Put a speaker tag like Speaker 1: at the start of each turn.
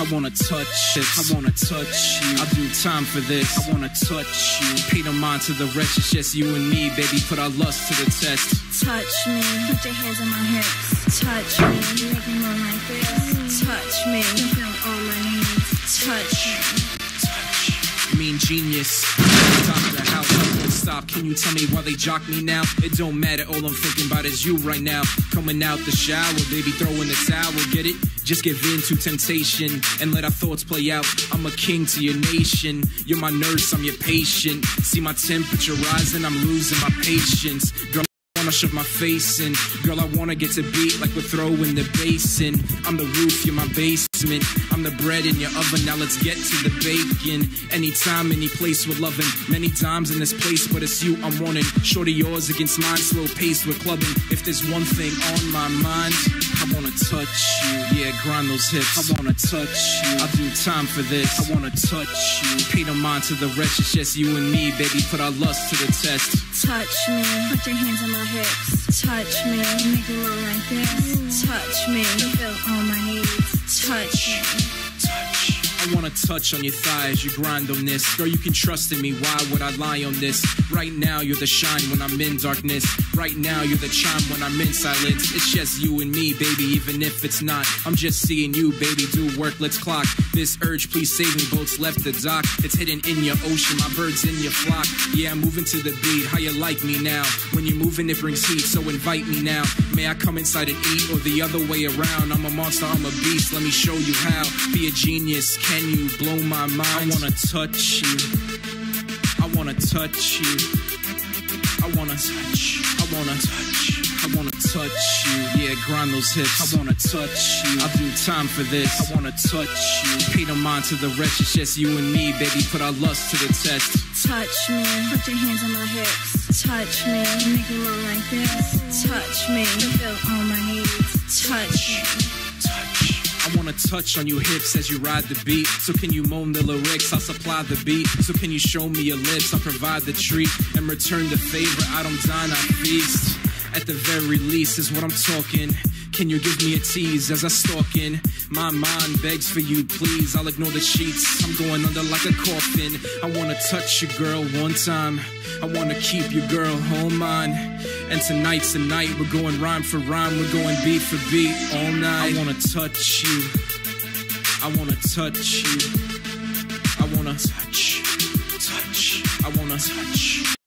Speaker 1: I wanna touch it. I wanna touch you. I'll do time for this. I wanna touch you. Pay no mind to the. It's just you and me, baby. Put our lust to the test.
Speaker 2: Touch me, put your hands on my hips. Touch me, you make me move like this. Touch me, you feel all my needs. Touch me.
Speaker 1: Mean genius. Can you tell me why they jock me now? It don't matter. All I'm thinking about is you right now. Coming out the shower, baby, throw in the towel. Get it? Just give in to temptation and let our thoughts play out. I'm a king to your nation. You're my nurse, I'm your patient. See my temperature rising, I'm losing my patience. Girl, I wanna shove my face in. Girl, I wanna get to beat like we're throwing the basin. I'm the roof, you're my basement. I'm the bread in your oven, now let's get to the bacon. Anytime, any place, we're loving. Many times in this place, but it's you I'm wanting. Shorty yours against mine, slow pace, we're clubbing. If there's one thing on my mind, I wanna touch you. Yeah, grind those hips. I wanna touch you. I'll do time for this. I wanna touch you. Pay no mind to the it's just you and me, baby. Put our lust to the test.
Speaker 2: Touch me, put your hands on my hips. Touch me, make me move like this. Touch me, feel all my needs. Touch me.
Speaker 1: Wanna touch on your thighs, you grind on this. Girl, you can trust in me, why would I lie on this? Right now, you're the shine when I'm in darkness. Right now, you're the chime when I'm in silence. It's just you and me, baby, even if it's not. I'm just seeing you, baby, do work, let's clock. This urge, please save me, boats left the dock. It's hidden in your ocean, my birds in your flock. Yeah, I'm moving to the beat, how you like me now? When you're moving, it brings heat, so invite me now. May I come inside and eat, or the other way around? I'm a monster, I'm a beast, let me show you how. Be a genius, can you blow my mind? I wanna touch you. I wanna touch you. I wanna touch. I wanna touch. I wanna touch you. Yeah, grind those hips. I wanna touch you. I'll do time for this. I wanna touch you. Pay no mind to the rest. It's just you and me, baby. Put our lust to the test.
Speaker 2: Touch me, put your hands on my hips. Touch me, make me move like this. Touch me, you feel all my needs. Touch me.
Speaker 1: touch. Wanna touch on your hips as you ride the beat. So can you moan the lyrics? I'll supply the beat. So can you show me your lips? I'll provide the treat and return the favor. I don't dine, I feast. At the very least is what I'm talking. Can you give me a tease as I stalk in? My mind begs for you, please. I'll ignore the sheets. I'm going under like a coffin. I wanna touch you, girl, one time. I wanna keep you, girl, all mine. And tonight's the night. We're going rhyme for rhyme. We're going beat for beat all night. I wanna touch you. I wanna touch you. I wanna touch, touch. I wanna touch.